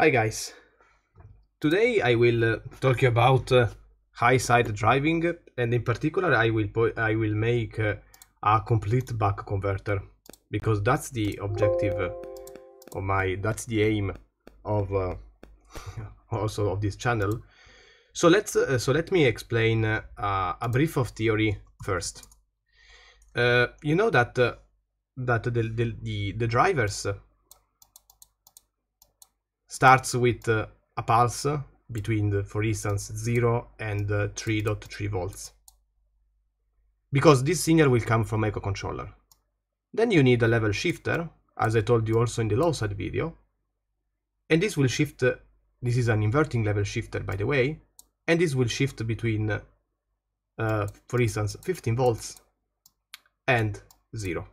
Hi guys, today I will uh, talk about uh, high side driving and in particular I will I will make uh, a complete buck converter because that's the objective uh, of my that's the aim of uh, also of this channel. So let's uh, so let me explain a brief of theory first. You know that that the, the the the drivers starts with uh, a pulse between, the, for instance, 0 and uh, 3.3 volts. Because this signal will come from microcontroller. Then you need a level shifter, as I told you also in the low side video. And this will shift, uh, this is an inverting level shifter by the way, and this will shift between, uh, for instance, 15 volts and 0.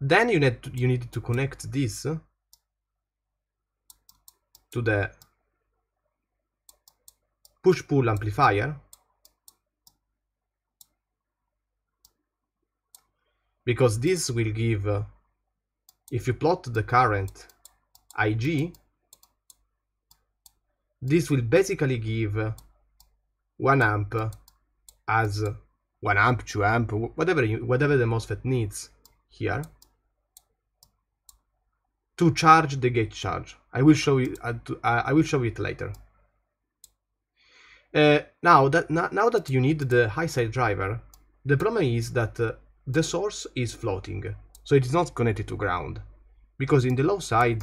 Then you need to, you need to connect this to the push-pull amplifier. Because this will give uh, if you plot the current IG this will basically give uh, 1 amp as 1 amp, 2 amp, whatever you, whatever the MOSFET needs here to charge the gate charge. I will show you. Uh, uh, I will show it later. Uh, now that now that you need the high side driver, the problem is that uh, the source is floating, so it is not connected to ground, because in the low side,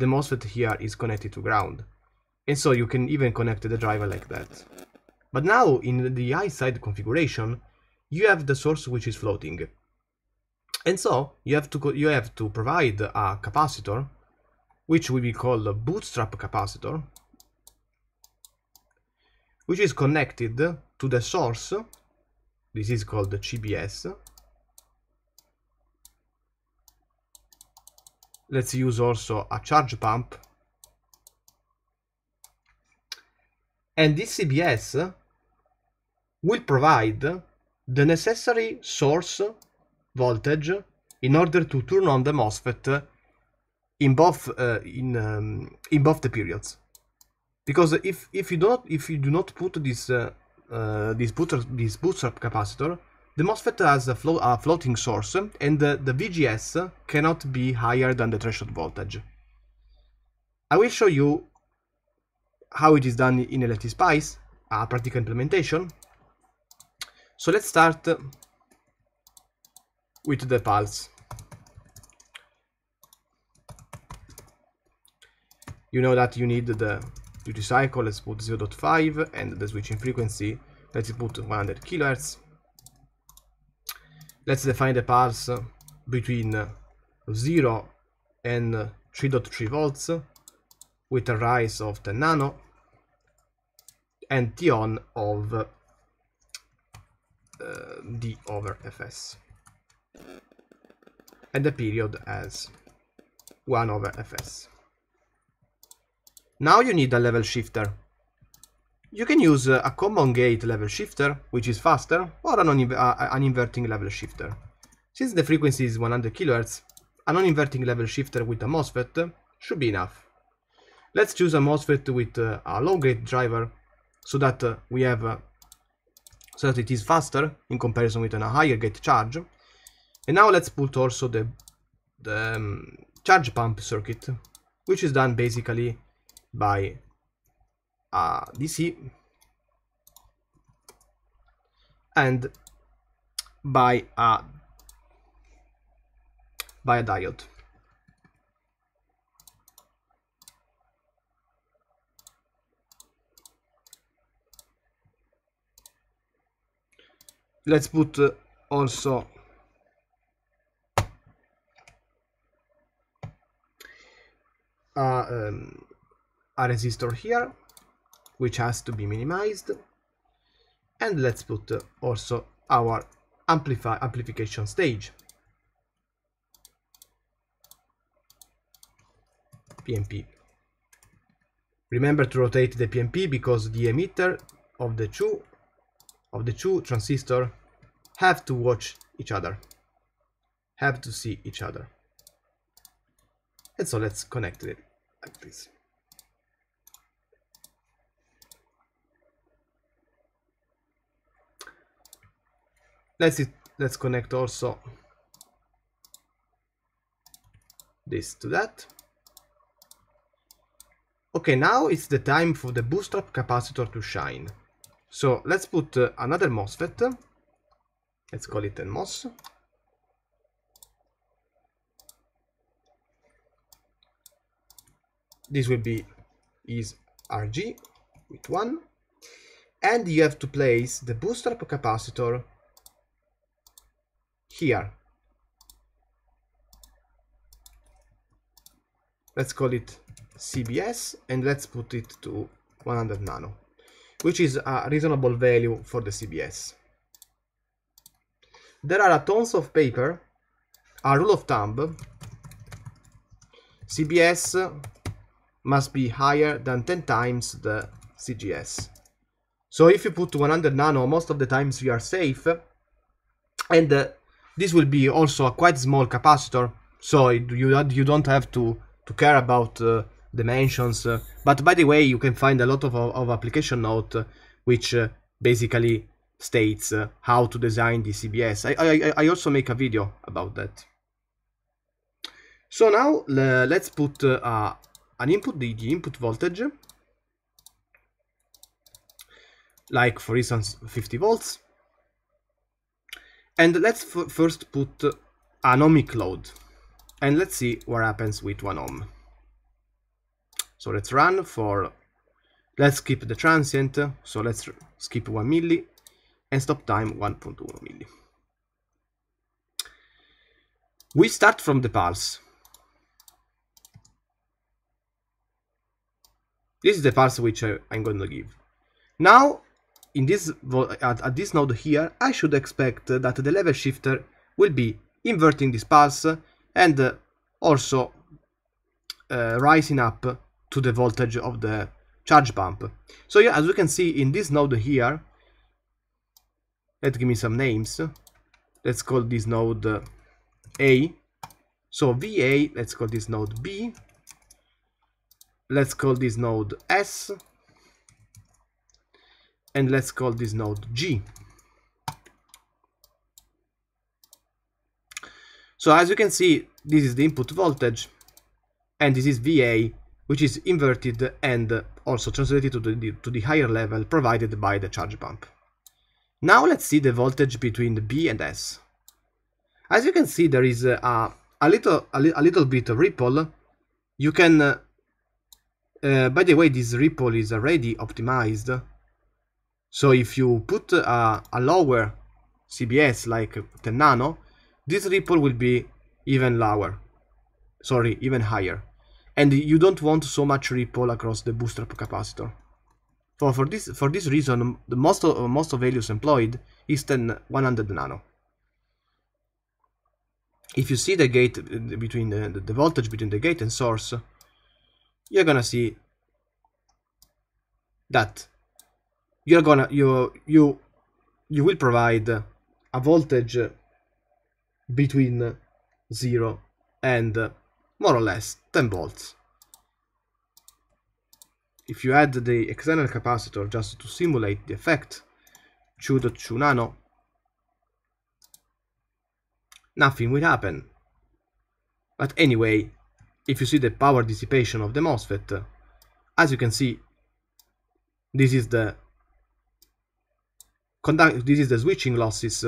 the MOSFET here is connected to ground, and so you can even connect the driver like that. But now in the high side configuration, you have the source which is floating, and so you have to you have to provide a capacitor, which we will call a bootstrap capacitor, which is connected to the source. This is called CBS. Let's use also a charge pump. And this CBS will provide the necessary source voltage in order to turn on the MOSFET in both uh, in um, in both the periods. Because if if you do not if you do not put this uh, uh, this booster this bootstrap capacitor, the MOSFET has a, flo a floating source, and the, the VGS cannot be higher than the threshold voltage. I will show you how it is done in LTSpice, a practical implementation. So let's start with the pulse. You know that you need the duty cycle, let's put 0.5 and the switching frequency, let's put 100 kHz. Let's define the pulse between 0 and 3.3 volts with a rise of 10 nano and T on of uh, D over Fs and the period as 1 over fs. Now you need a level shifter. You can use a common gate level shifter, which is faster, or an, uh, an inverting level shifter. Since the frequency is 100 kHz, a non-inverting level shifter with a MOSFET should be enough. Let's choose a MOSFET with uh, a low gate driver, so that uh, we have uh, so that it is faster in comparison with a higher gate charge, and now let's put also the, the um, charge pump circuit, which is done basically by a DC and by a by a diode. Let's put uh, also a, um, a resistor here which has to be minimized. And let's put uh, also our amplify amplification stage. PNP remember to rotate the PNP because the emitter of the two of the two transistor have to watch each other. Have to see each other. And so let's connect it like this. Let's let's connect also this to that. Okay, now it's the time for the bootstrap capacitor to shine. So let's put uh, another MOSFET. Let's call it a MOS. This will be is RG with one. And you have to place the bootstrap capacitor here. Let's call it CBS and let's put it to 100 nano, which is a reasonable value for the CBS. There are tons of paper, a rule of thumb, CBS must be higher than 10 times the CGS. So if you put 100 nano, most of the times you are safe, and uh, this will be also a quite small capacitor, so you, you don't have to, to care about uh, dimensions. Uh, but by the way, you can find a lot of, of application note uh, which uh, basically states how to design the CBS. I, I, I also make a video about that. So now let's put uh, an input, the, input voltage, like for instance 50 volts. And let's first put an ohmic load and let's see what happens with 1 ohm. So let's run for, let's skip the transient, so let's skip 1 milli and stop time 1.1 milli. We start from the pulse. This is the pulse which I, am going to give. Now, in this at, at this node here, I should expect that the level shifter will be inverting this pulse and also uh, rising up to the voltage of the charge pump. So yeah, as we can see in this node here, let's give me some names. Let's call this node A. So VA, let's call this node B. Let's call this node S. And let's call this node G. So as you can see, this is the input voltage and this is VA which is inverted and also translated to the, to the higher level provided by the charge pump. Now let's see the voltage between B and S. As you can see there is a, a, little, a, li a little bit of ripple. You can, uh, uh, uh, by the way this ripple is already optimized. So if you put a, a lower CBS like 10 nano, this ripple will be even lower. Sorry, even higher and you don't want so much ripple across the bootstrap capacitor. For, for, this, for this reason, the most of, most of values employed is 10 100 nano. If you see the gate uh, between the, the voltage between the gate and source, you're gonna see that you're gonna you you you will provide a voltage between 0 and more or less 10 volts. If you add the external capacitor just to simulate the effect, 2.2 nano, nothing will happen. But anyway, if you see the power dissipation of the MOSFET, as you can see, this is the conduct this is the switching losses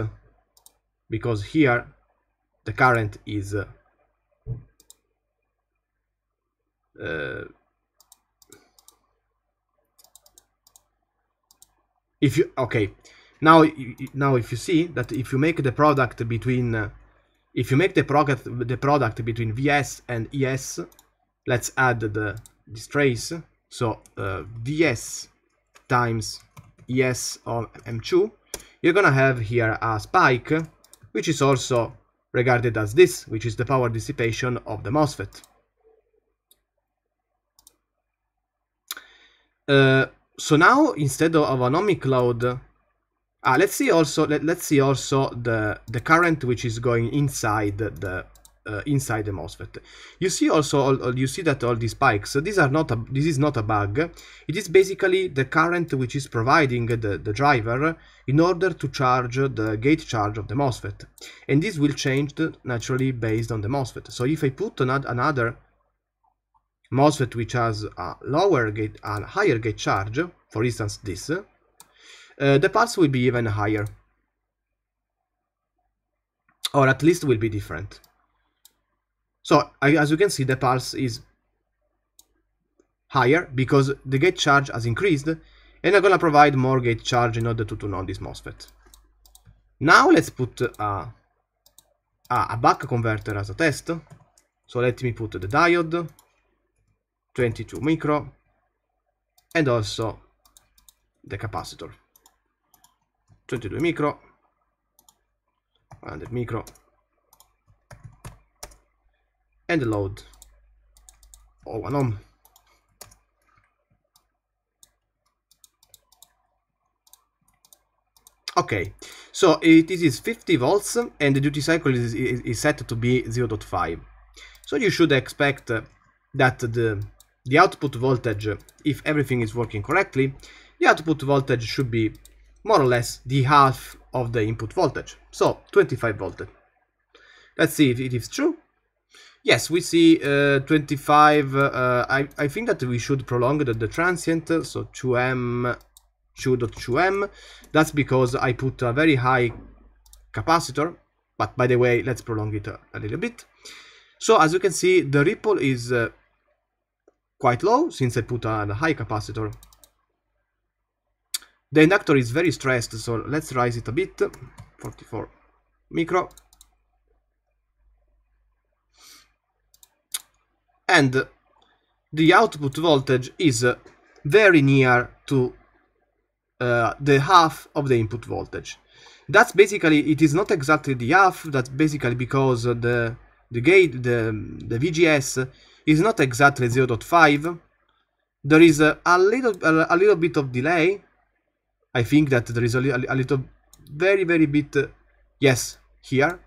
because here the current is uh, if you okay. Now now if you see that if you make the product between uh, if you make the product the product between vs and es let's add the this trace so uh, vs times es of m2 you're gonna have here a spike which is also regarded as this which is the power dissipation of the MOSFET. Uh, so now instead of an ohmic load, ah, let's see also let, let's see also the the current which is going inside the uh, inside the MOSFET. You see also, all, you see that all these spikes, So these are not a, this is not a bug. It is basically the current which is providing the, the driver in order to charge the gate charge of the MOSFET. And this will change naturally based on the MOSFET. So if I put another MOSFET which has a lower gate, a higher gate charge, for instance this, Uh, the pulse will be even higher. Or at least will be different. So as you can see, the pulse is higher because the gate charge has increased and I'm gonna provide more gate charge in order to turn on this MOSFET. Now let's put a, a buck converter as a test. So let me put the diode, 22 micro, and also the capacitor, 22 micro, 100 micro, and load. Oh, 1 ohm. Okay so it is 50 volts and the duty cycle is, is, is set to be 0.5 so you should expect that the the output voltage if everything is working correctly the output voltage should be more or less the half of the input voltage so 25 volt let's see if it is true Yes, we see uh, 25. Uh, I, I think that we should prolong the, the transient, so 2m, 2.2m. That's because I put a very high capacitor. But by the way, let's prolong it a, a little bit. So as you can see, the ripple is uh, quite low since I put a high capacitor. The inductor is very stressed, so let's raise it a bit. 44 micro. and the output voltage is very near to uh, the half of the input voltage. That's basically, it is not exactly the half, that's basically because the, the gate, the, the VGS is not exactly 0.5. There is a, a little a, a, little bit of delay. I think that there is a, a little, very, very bit, uh, yes, here.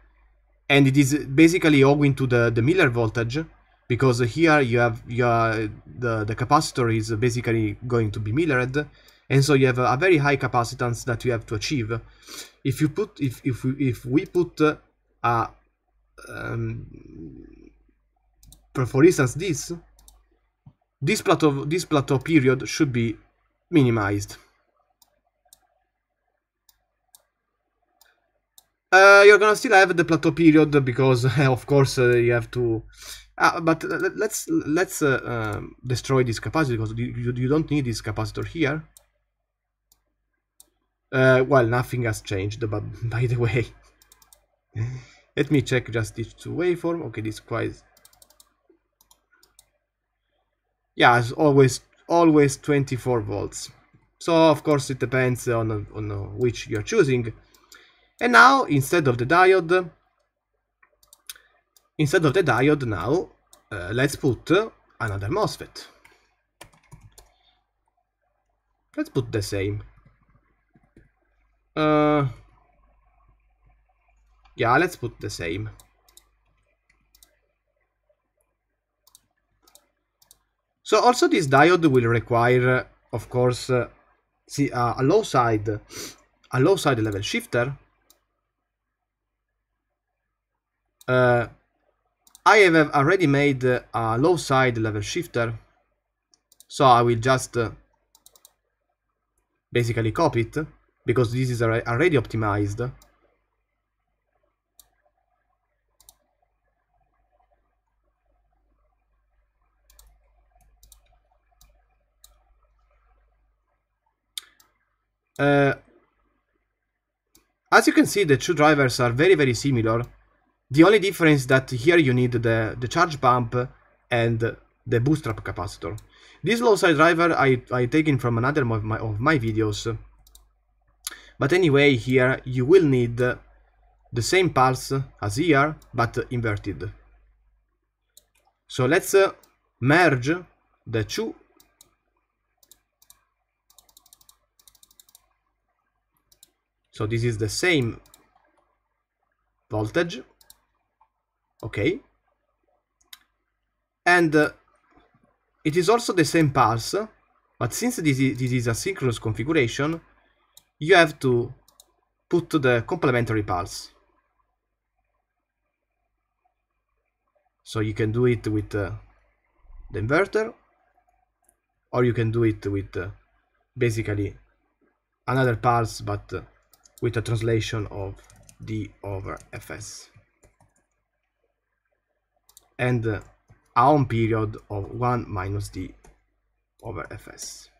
And it is basically owing to the, the Miller voltage because here you have your the, the capacitor is basically going to be mirrored and so you have a, very high capacitance that you have to achieve if you put if if we, if we put a um, for, for instance this this plateau this plateau period should be minimized uh, you're gonna still have the plateau period because of course uh, you have to uh, but let's let's uh, um, destroy this capacitor because you, you, don't need this capacitor here. Uh, well, nothing has changed, but by the way, let me check just this waveform. Okay, this quite. Yeah, it's always always 24 volts. So of course it depends on on which you're choosing. And now instead of the diode, Instead of the diode now, uh, let's put another MOSFET. Let's put the same. Uh, yeah, let's put the same. So also this diode will require, of course, uh, see uh, a low side, a low side level shifter. Uh, I have already made a low side level shifter so I will just uh, basically copy it because this is already optimized Uh, as you can see, the two drivers are very, very similar. The only difference that here you need the, the charge pump and the bootstrap capacitor. This low side driver I, I taken from another of my, of my videos. But anyway, here you will need the same pulse as here, but inverted. So let's uh, merge the two. So this is the same voltage okay? And uh, it is also the same pulse but since this is, this is a synchronous configuration you have to put the complementary pulse. So you can do it with uh, the inverter or you can do it with uh, basically another pulse but uh, with a translation of d over fs and uh, a on period of 1 minus d over fs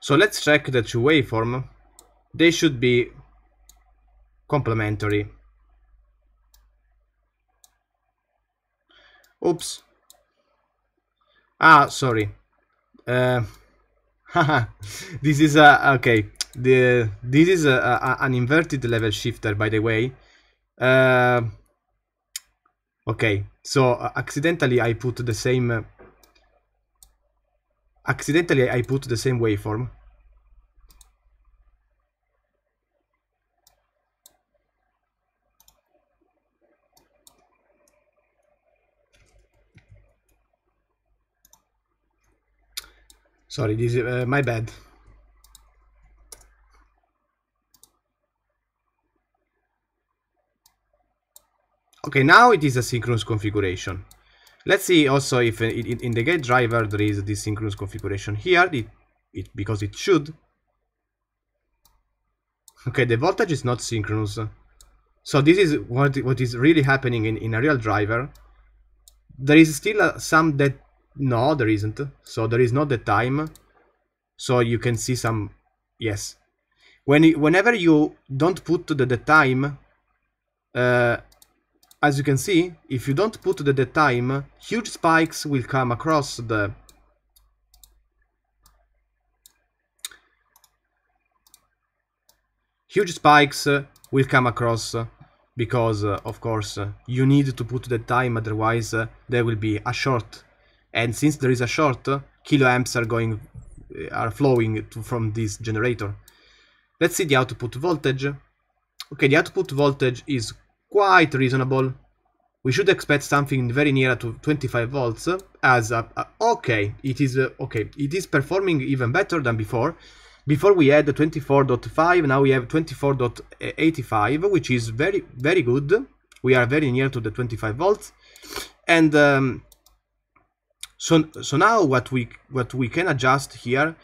So let's check the two waveform. They should be complementary. Oops. Ah, sorry. Uh, this is a okay. The this is a, a, an inverted level shifter, by the way. Uh, okay, so uh, accidentally I put the same. Accidentally I put the same waveform. Sorry, this is uh, my bad. Okay, now it is a synchronous configuration. Let's see also if in, the gate driver there is this synchronous configuration here, it, it, because it should. Okay, the voltage is not synchronous. So this is what, what is really happening in, in a real driver. There is still uh, some that... No, there isn't. So there is not the time. So you can see some... Yes. When Whenever you don't put the, the time, uh, as you can see, if you don't put the dead time, huge spikes will come across the huge spikes will come across because of course you need to put dead time otherwise there will be a short. And since there is a short kiloamps are going are flowing to, from this generator. Let's see the output voltage. Okay the output voltage is quite reasonable. We should expect something very near to 25 volts as a, a okay, it is uh, okay, it is performing even better than before. Before we had 24.5, now we have 24.85, which is very very good. We are very near to the 25 volts. And um, so so now what we what we can adjust here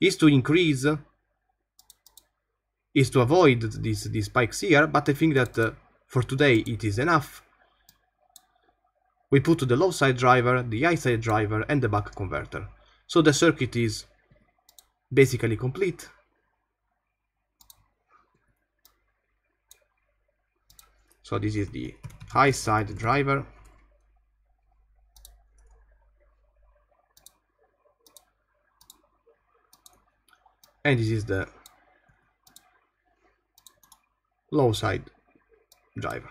is to increase is to avoid these these spikes here, but I think that uh, for today it is enough. We put the low side driver, the high side driver and the buck converter. So the circuit is basically complete. So this is the high side driver. And this is the low side driver.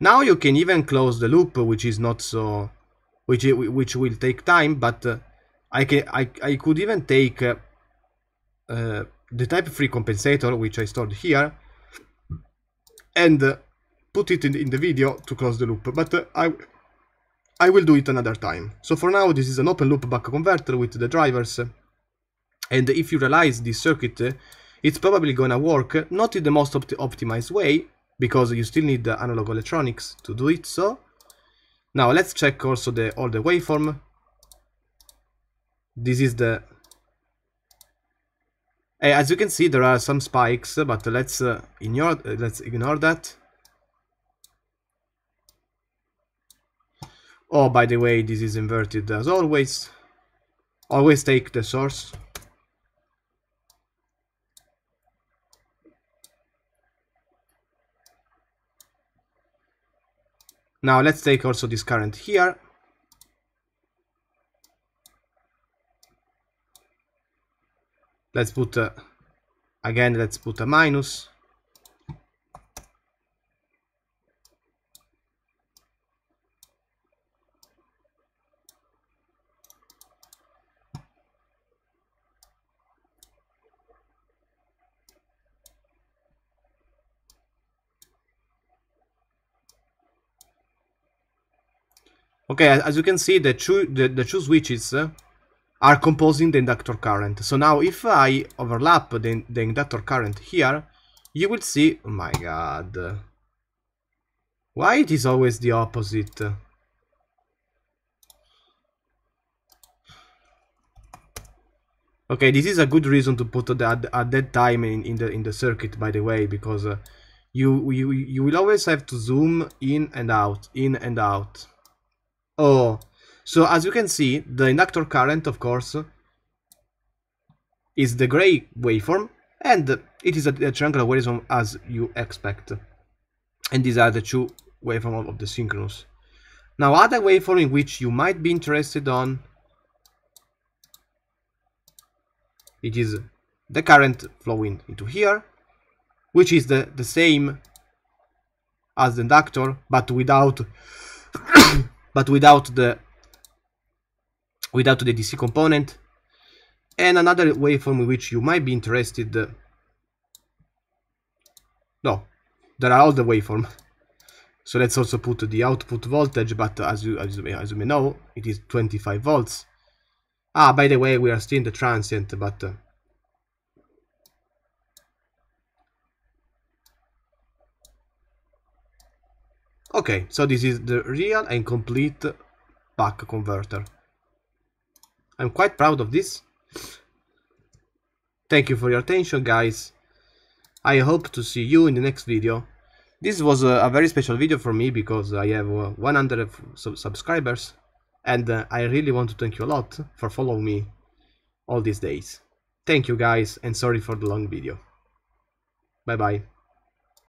Now you can even close the loop, which is not so, which which will take time, but uh, I can I I could even take uh, uh, the type three compensator, which I stored here, and uh, put it in, in the video to close the loop. But uh, I I will do it another time. So for now, this is an open loop buck converter with the drivers and if you realize this circuit, it's probably gonna work not in the most opt optimized way, because you still need the analog electronics to do it so. Now let's check also the all the waveform. This is the eh, as you can see there are some spikes but let's uh, ignore let's ignore that Oh, by the way, this is inverted as always. Always take the source. Now let's take also this current here. Let's put, a, again, let's put a minus. Okay, as you can see, the two, the, the two switches uh, are composing the inductor current. So now if I overlap the, the inductor current here, you will see... Oh my god. Why it is always the opposite? Okay, this is a good reason to put that at that time in, in the in the circuit, by the way, because uh, you you you will always have to zoom in and out, in and out. Oh, so as you can see, the inductor current, of course, is the gray waveform, and it is a, a triangular waveform as you expect. And these are the two waveforms of the synchronous. Now, other waveform in which you might be interested on, it is the current flowing into here, which is the, the same as the inductor, but without but without the without the DC component. And another waveform which you might be interested. Uh, no, there are all the waveform. So let's also put the output voltage, but as you, as you, may, as you may know, it is 25 volts. Ah, by the way, we are still in the transient, but... Uh, Okay, so this is the real and complete buck converter. I'm quite proud of this. Thank you for your attention, guys. I hope to see you in the next video. This was a, a very special video for me because I have uh, 100 sub subscribers and uh, I really want to thank you a lot for following me all these days. Thank you guys and sorry for the long video. Bye bye.